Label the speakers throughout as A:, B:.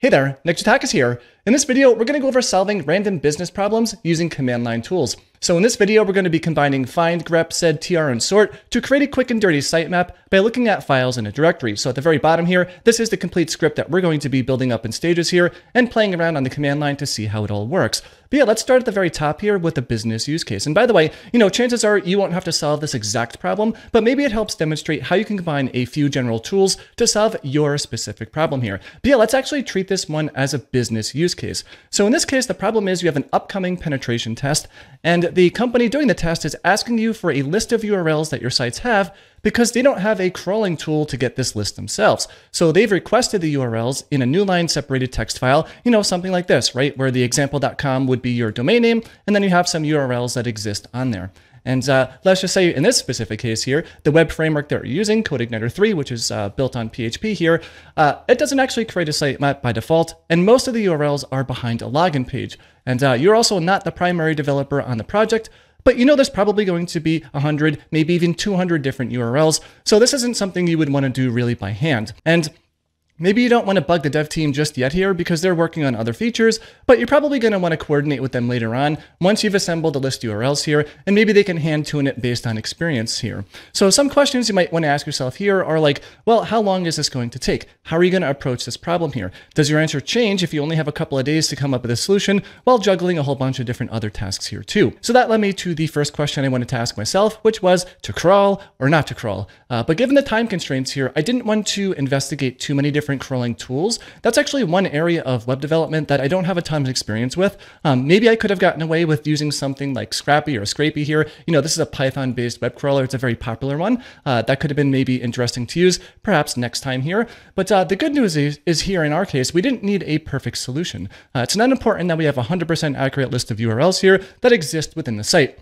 A: Hey there, Nick Janetakis here. In this video, we're going to go over solving random business problems using command line tools. So in this video, we're going to be combining find, grep, sed, tr, and sort to create a quick and dirty sitemap by looking at files in a directory. So at the very bottom here, this is the complete script that we're going to be building up in stages here and playing around on the command line to see how it all works. But yeah, let's start at the very top here with the business use case. And by the way, you know, chances are you won't have to solve this exact problem, but maybe it helps demonstrate how you can combine a few general tools to solve your specific problem here. But yeah, let's actually treat this one as a business use case. So in this case, the problem is you have an upcoming penetration test, and the company doing the test is asking you for a list of URLs that your sites have because they don't have a crawling tool to get this list themselves. So they've requested the URLs in a new line separated text file, you know, something like this, right? Where the example.com would be your domain name, and then you have some URLs that exist on there. And uh, let's just say in this specific case here, the web framework that we're using, CodeIgniter 3, which is uh, built on PHP here, uh, it doesn't actually create a sitemap by default, and most of the URLs are behind a login page. And uh, you're also not the primary developer on the project, but you know there's probably going to be 100, maybe even 200 different URLs, so this isn't something you would want to do really by hand. And Maybe you don't want to bug the dev team just yet here because they're working on other features, but you're probably going to want to coordinate with them later on once you've assembled a list URLs here, and maybe they can hand tune it based on experience here. So some questions you might want to ask yourself here are like, well, how long is this going to take? How are you going to approach this problem here? Does your answer change if you only have a couple of days to come up with a solution while juggling a whole bunch of different other tasks here too? So that led me to the first question I wanted to ask myself, which was to crawl or not to crawl. Uh, but given the time constraints here, I didn't want to investigate too many different different crawling tools. That's actually one area of web development that I don't have a ton of experience with. Um, maybe I could have gotten away with using something like Scrappy or Scrapy here. You know, this is a Python-based web crawler. It's a very popular one. Uh, that could have been maybe interesting to use, perhaps next time here. But uh, the good news is, is here in our case, we didn't need a perfect solution. Uh, it's not important that we have 100% accurate list of URLs here that exist within the site.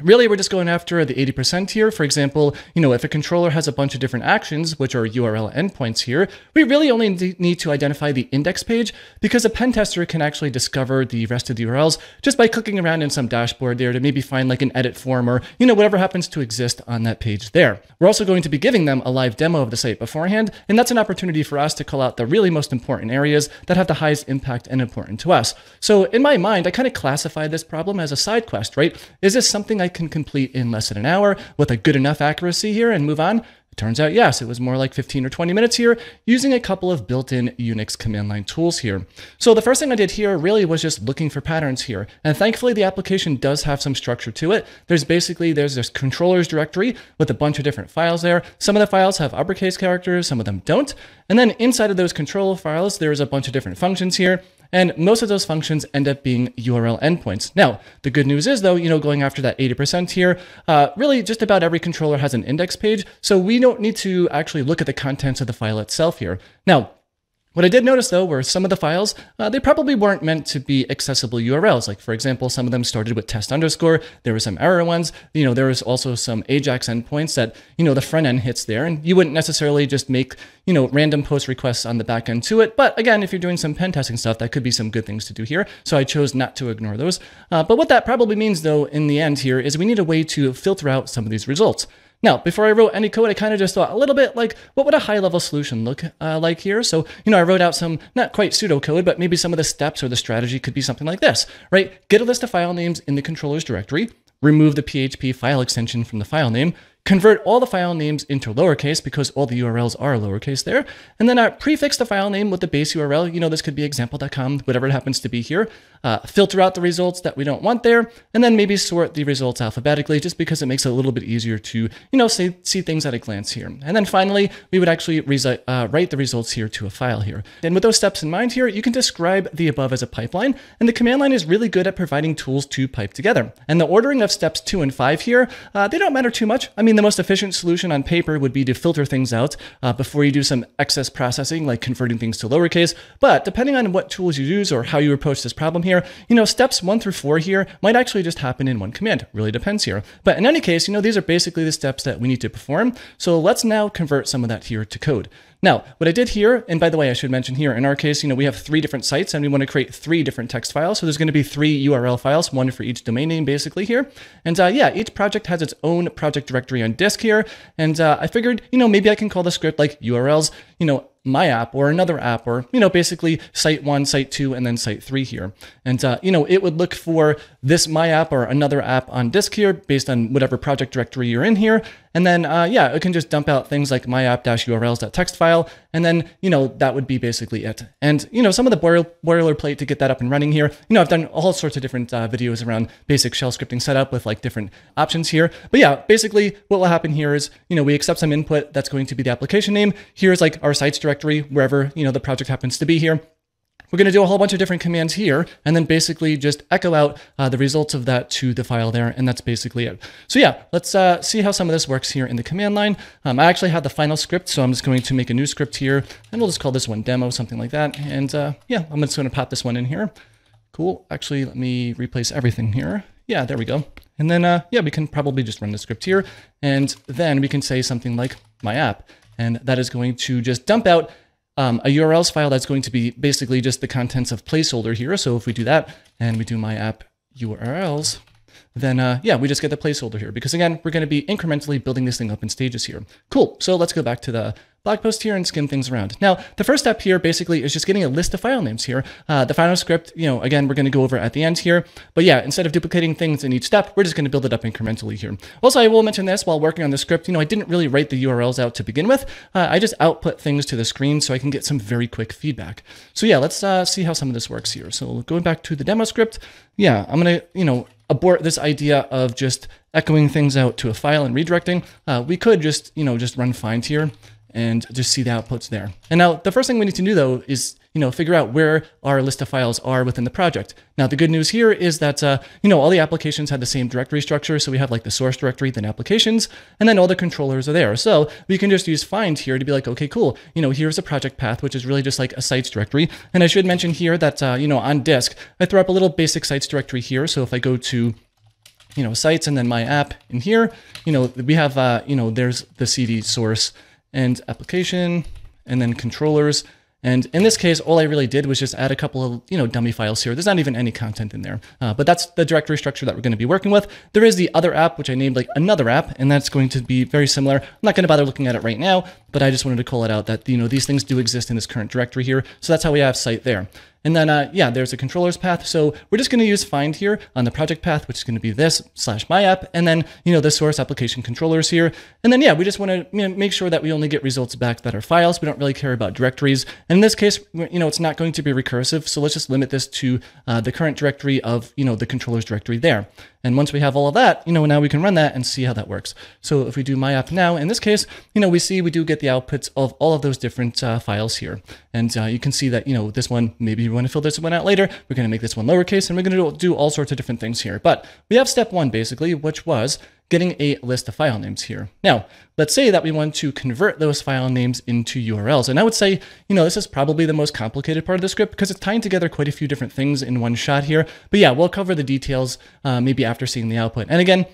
A: Really, we're just going after the 80% here. For example, you know, if a controller has a bunch of different actions, which are URL endpoints here, we really only need to identify the index page because a pen tester can actually discover the rest of the URLs just by clicking around in some dashboard there to maybe find like an edit form or, you know, whatever happens to exist on that page there. We're also going to be giving them a live demo of the site beforehand, and that's an opportunity for us to call out the really most important areas that have the highest impact and important to us. So in my mind, I kind of classify this problem as a side quest, right? Is this something I I can complete in less than an hour with a good enough accuracy here and move on? It turns out, yes, it was more like 15 or 20 minutes here using a couple of built-in Unix command line tools here. So the first thing I did here really was just looking for patterns here. And thankfully the application does have some structure to it. There's basically, there's this controllers directory with a bunch of different files there. Some of the files have uppercase characters, some of them don't. And then inside of those control files, there's a bunch of different functions here. And most of those functions end up being URL endpoints. Now, the good news is though, you know, going after that 80% here, uh, really just about every controller has an index page. So we don't need to actually look at the contents of the file itself here. Now, what I did notice though were some of the files, uh, they probably weren't meant to be accessible URLs. Like for example, some of them started with test underscore. There were some error ones. You know, there was also some Ajax endpoints that, you know, the front end hits there and you wouldn't necessarily just make, you know, random post requests on the back end to it. But again, if you're doing some pen testing stuff, that could be some good things to do here. So I chose not to ignore those. Uh, but what that probably means though, in the end here is we need a way to filter out some of these results. Now, before I wrote any code, I kind of just thought a little bit like, what would a high level solution look uh, like here? So, you know, I wrote out some, not quite pseudocode, but maybe some of the steps or the strategy could be something like this, right? Get a list of file names in the controller's directory, remove the PHP file extension from the file name, convert all the file names into lowercase because all the URLs are lowercase there, and then uh, prefix the file name with the base URL. You know, this could be example.com, whatever it happens to be here. Uh, filter out the results that we don't want there, and then maybe sort the results alphabetically just because it makes it a little bit easier to, you know, see, see things at a glance here. And then finally, we would actually uh, write the results here to a file here. And with those steps in mind here, you can describe the above as a pipeline, and the command line is really good at providing tools to pipe together. And the ordering of steps two and five here, uh, they don't matter too much. I mean, the most efficient solution on paper would be to filter things out uh, before you do some excess processing, like converting things to lowercase. But depending on what tools you use or how you approach this problem here, you know, steps one through four here might actually just happen in one command. Really depends here. But in any case, you know, these are basically the steps that we need to perform. So let's now convert some of that here to code. Now, what I did here, and by the way, I should mention here, in our case, you know, we have three different sites and we want to create three different text files. So there's going to be three URL files, one for each domain name basically here. And uh, yeah, each project has its own project directory on disk here. And uh, I figured, you know, maybe I can call the script like URLs, you know, my app or another app or, you know, basically site one, site two, and then site three here. And, uh, you know, it would look for this my app or another app on disk here based on whatever project directory you're in here. And then, uh, yeah, it can just dump out things like my app-urls.txt file. And then, you know, that would be basically it. And, you know, some of the boiler, boilerplate to get that up and running here, you know, I've done all sorts of different uh, videos around basic shell scripting setup with like different options here. But yeah, basically what will happen here is, you know, we accept some input that's going to be the application name. Here's like our sites directory, wherever, you know, the project happens to be here. We're going to do a whole bunch of different commands here, and then basically just echo out uh, the results of that to the file there, and that's basically it. So yeah, let's uh, see how some of this works here in the command line. Um, I actually have the final script, so I'm just going to make a new script here, and we'll just call this one demo, something like that. And uh, yeah, I'm just going to pop this one in here. Cool. Actually, let me replace everything here. Yeah, there we go. And then, uh, yeah, we can probably just run the script here, and then we can say something like my app, and that is going to just dump out um, a URLs file that's going to be basically just the contents of placeholder here. So if we do that and we do my app URLs, then uh, yeah, we just get the placeholder here because again, we're going to be incrementally building this thing up in stages here. Cool. So let's go back to the blog post here and skim things around. Now, the first step here basically is just getting a list of file names here. Uh, the final script, you know, again, we're going to go over at the end here. But yeah, instead of duplicating things in each step, we're just going to build it up incrementally here. Also, I will mention this while working on the script, you know, I didn't really write the URLs out to begin with. Uh, I just output things to the screen so I can get some very quick feedback. So yeah, let's uh, see how some of this works here. So going back to the demo script, yeah, I'm going to, you know, abort this idea of just echoing things out to a file and redirecting. Uh, we could just, you know, just run find here and just see the outputs there. And now the first thing we need to do though is, you know, figure out where our list of files are within the project. Now the good news here is that, uh, you know, all the applications had the same directory structure. So we have like the source directory, then applications, and then all the controllers are there. So we can just use find here to be like, okay, cool. You know, here's a project path, which is really just like a sites directory. And I should mention here that, uh, you know, on disk, I throw up a little basic sites directory here. So if I go to you know, sites and then my app in here, you know, we have, uh, you know, there's the CD source and application and then controllers. And in this case, all I really did was just add a couple of, you know, dummy files here. There's not even any content in there, uh, but that's the directory structure that we're going to be working with. There is the other app, which I named like another app, and that's going to be very similar. I'm not going to bother looking at it right now, but I just wanted to call it out that, you know, these things do exist in this current directory here. So that's how we have site there. And then, uh, yeah, there's a controller's path. So we're just going to use find here on the project path, which is going to be this slash my app. And then, you know, the source application controllers here. And then, yeah, we just want to you know, make sure that we only get results back that are files. We don't really care about directories. And in this case, you know, it's not going to be recursive. So let's just limit this to uh, the current directory of, you know, the controller's directory there. And once we have all of that, you know, now we can run that and see how that works. So if we do my app now, in this case, you know, we see we do get the outputs of all of those different uh, files here. And uh, you can see that, you know, this one, maybe we want to fill this one out later. We're going to make this one lowercase and we're going to do all sorts of different things here. But we have step one basically, which was getting a list of file names here. Now, let's say that we want to convert those file names into URLs. And I would say, you know, this is probably the most complicated part of the script because it's tying together quite a few different things in one shot here. But yeah, we'll cover the details uh, maybe after seeing the output. And again,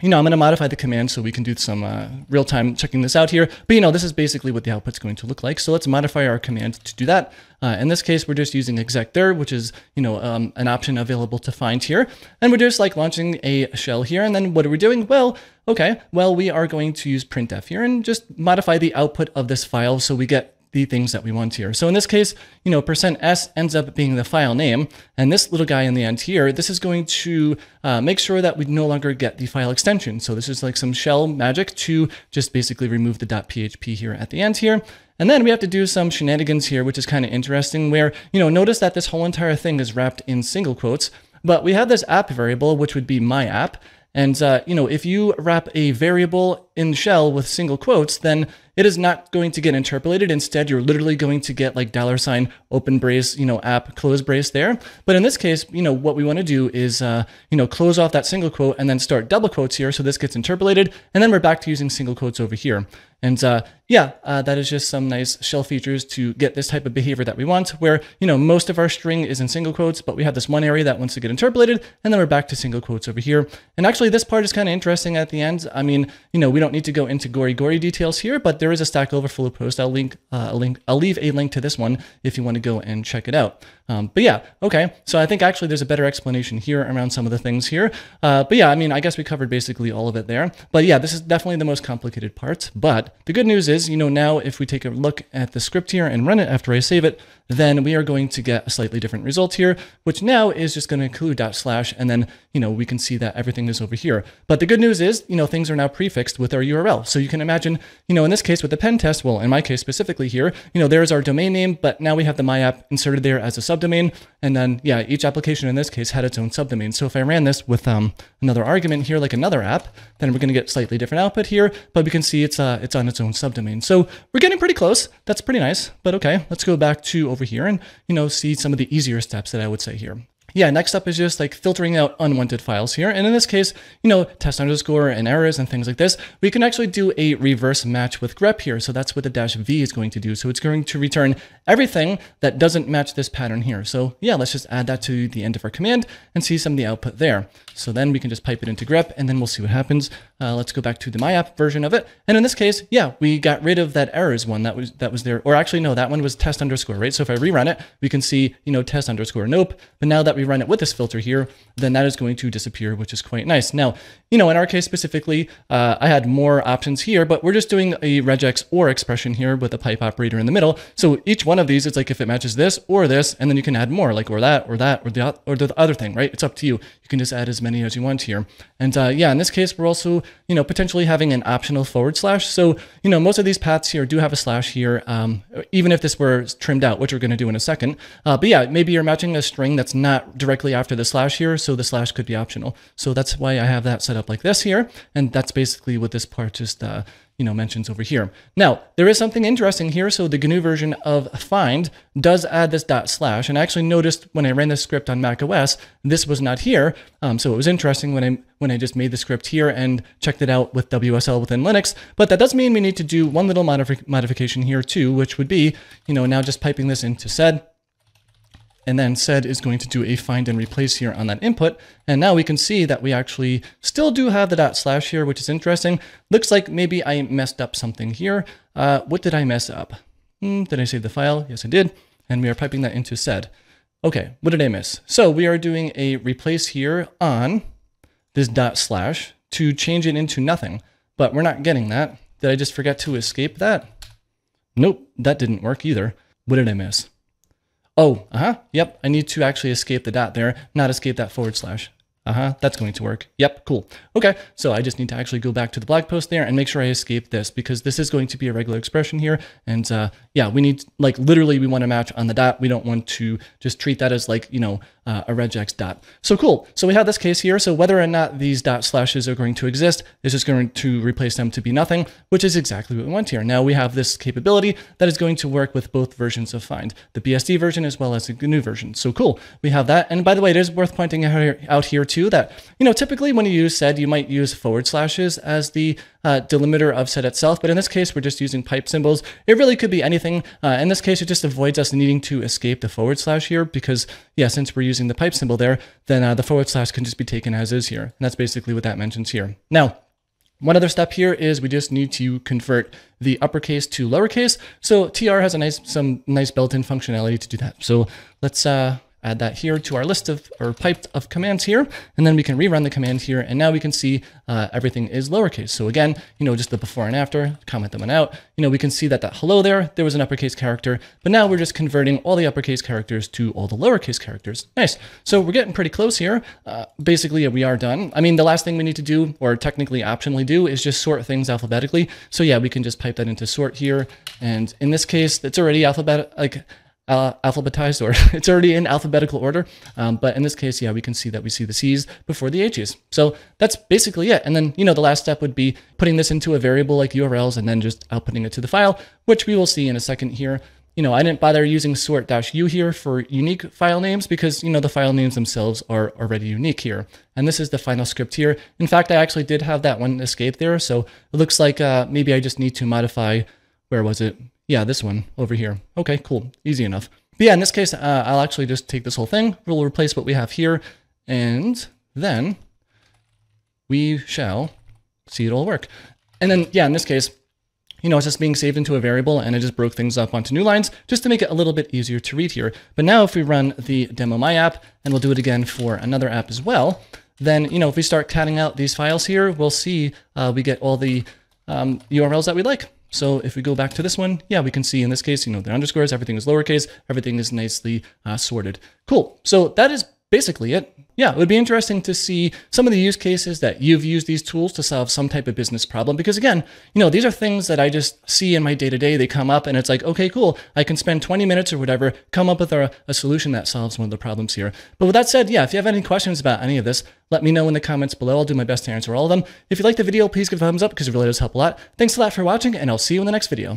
A: you know, I'm going to modify the command so we can do some uh, real-time checking this out here. But, you know, this is basically what the output's going to look like. So let's modify our command to do that. Uh, in this case, we're just using exec there, which is, you know, um, an option available to find here. And we're just like launching a shell here. And then what are we doing? Well, okay, well, we are going to use printf here and just modify the output of this file so we get the things that we want here. So in this case, you know, percent %s ends up being the file name. And this little guy in the end here, this is going to uh, make sure that we no longer get the file extension. So this is like some shell magic to just basically remove the .php here at the end here. And then we have to do some shenanigans here, which is kind of interesting where, you know, notice that this whole entire thing is wrapped in single quotes, but we have this app variable, which would be my app. And, uh, you know, if you wrap a variable in shell with single quotes, then it is not going to get interpolated. Instead, you're literally going to get like dollar sign open brace, you know, app close brace there. But in this case, you know, what we want to do is, uh, you know, close off that single quote and then start double quotes here. So this gets interpolated. And then we're back to using single quotes over here. And uh, yeah, uh, that is just some nice shell features to get this type of behavior that we want, where, you know, most of our string is in single quotes, but we have this one area that wants to get interpolated, and then we're back to single quotes over here. And actually, this part is kind of interesting at the end. I mean, you know, we don't need to go into gory, gory details here, but there there is a Stack Overflow post. I'll link, uh, a link, I'll leave a link to this one if you want to go and check it out. Um, but yeah, okay. So I think actually there's a better explanation here around some of the things here. Uh, but yeah, I mean, I guess we covered basically all of it there. But yeah, this is definitely the most complicated part. But the good news is, you know, now if we take a look at the script here and run it after I save it, then we are going to get a slightly different result here, which now is just going to include dot slash, and then, you know, we can see that everything is over here. But the good news is, you know, things are now prefixed with our URL. So you can imagine, you know, in this case with the pen test, well, in my case specifically here, you know, there's our domain name, but now we have the my app inserted there as a subdomain. And then, yeah, each application in this case had its own subdomain. So if I ran this with um, another argument here, like another app, then we're going to get slightly different output here, but we can see it's uh, it's on its own subdomain. So we're getting pretty close. That's pretty nice, but okay, let's go back to over here and, you know, see some of the easier steps that I would say here yeah, next up is just like filtering out unwanted files here. And in this case, you know, test underscore and errors and things like this, we can actually do a reverse match with grep here. So that's what the dash v is going to do. So it's going to return everything that doesn't match this pattern here. So yeah, let's just add that to the end of our command and see some of the output there. So then we can just pipe it into grep and then we'll see what happens. Uh, let's go back to the my app version of it. And in this case, yeah, we got rid of that errors one that was that was there. Or actually, no, that one was test underscore, right? So if I rerun it, we can see, you know, test underscore nope. But now that we run it with this filter here, then that is going to disappear, which is quite nice. Now, you know, in our case specifically, uh, I had more options here, but we're just doing a regex or expression here with a pipe operator in the middle. So each one of these, it's like if it matches this or this, and then you can add more, like or that or that or the or the other thing, right? It's up to you. You can just add as many as you want here. And uh, yeah, in this case, we're also, you know, potentially having an optional forward slash. So, you know, most of these paths here do have a slash here, um, even if this were trimmed out, which we're going to do in a second. Uh, but yeah, maybe you're matching a string that's not directly after the slash here, so the slash could be optional. So that's why I have that set up like this here. And that's basically what this part just uh, you know, mentions over here. Now, there is something interesting here. So the GNU version of find does add this dot slash. And I actually noticed when I ran this script on Mac OS, this was not here. Um, so it was interesting when I when I just made the script here and checked it out with WSL within Linux. But that does mean we need to do one little modifi modification here too, which would be, you know, now just piping this into sed and then sed is going to do a find and replace here on that input. And now we can see that we actually still do have the dot slash here, which is interesting. Looks like maybe I messed up something here. Uh, what did I mess up? Hmm, did I save the file? Yes, I did. And we are piping that into sed. Okay, what did I miss? So we are doing a replace here on this dot slash to change it into nothing, but we're not getting that. Did I just forget to escape that? Nope, that didn't work either. What did I miss? Oh, uh-huh, yep, I need to actually escape the dot there, not escape that forward slash. Uh-huh, that's going to work. Yep, cool. Okay, so I just need to actually go back to the blog post there and make sure I escape this because this is going to be a regular expression here. And uh, yeah, we need, like literally we want to match on the dot. We don't want to just treat that as like, you know, uh, a regex dot. So cool. So we have this case here. So whether or not these dot slashes are going to exist is just going to replace them to be nothing, which is exactly what we want here. Now we have this capability that is going to work with both versions of find, the BSD version as well as the GNU version. So cool. We have that. And by the way, it is worth pointing out here too that, you know, typically when you use sed, you might use forward slashes as the uh, delimiter of sed itself. But in this case, we're just using pipe symbols. It really could be anything. Uh, in this case, it just avoids us needing to escape the forward slash here because, yeah, since we're using the pipe symbol there, then uh, the forward slash can just be taken as is here. And that's basically what that mentions here. Now, one other step here is we just need to convert the uppercase to lowercase. So TR has a nice, some nice built-in functionality to do that. So let's uh, add that here to our list of or pipe of commands here, and then we can rerun the command here, and now we can see uh, everything is lowercase. So again, you know, just the before and after, comment them out. You know, we can see that that hello there, there was an uppercase character, but now we're just converting all the uppercase characters to all the lowercase characters. Nice. So we're getting pretty close here. Uh, basically, we are done. I mean, the last thing we need to do, or technically optionally do, is just sort things alphabetically. So yeah, we can just pipe that into sort here, and in this case, it's already alphabet like uh, alphabetized or it's already in alphabetical order. Um, but in this case, yeah, we can see that we see the C's before the H's. So that's basically it. And then, you know, the last step would be putting this into a variable like URLs and then just outputting it to the file, which we will see in a second here. You know, I didn't bother using sort-u here for unique file names because, you know, the file names themselves are already unique here. And this is the final script here. In fact, I actually did have that one escape there. So it looks like uh, maybe I just need to modify, where was it? Yeah, this one over here. Okay, cool. Easy enough. But yeah, in this case, uh, I'll actually just take this whole thing. We'll replace what we have here. And then we shall see it all work. And then, yeah, in this case, you know, it's just being saved into a variable and it just broke things up onto new lines just to make it a little bit easier to read here. But now if we run the demo my app, and we'll do it again for another app as well, then, you know, if we start cutting out these files here, we'll see uh, we get all the um, URLs that we like. So if we go back to this one, yeah, we can see in this case, you know, the underscores, everything is lowercase, everything is nicely uh, sorted. Cool. So that is basically it. Yeah, it would be interesting to see some of the use cases that you've used these tools to solve some type of business problem. Because again, you know, these are things that I just see in my day to day. They come up and it's like, okay, cool. I can spend 20 minutes or whatever, come up with a, a solution that solves one of the problems here. But with that said, yeah, if you have any questions about any of this, let me know in the comments below. I'll do my best to answer all of them. If you like the video, please give a thumbs up because it really does help a lot. Thanks a lot for watching and I'll see you in the next video.